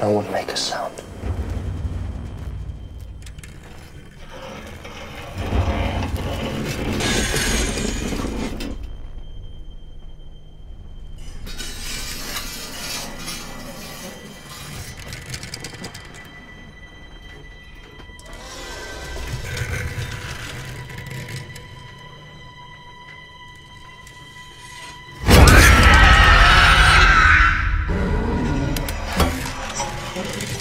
No one make a sound. Oh!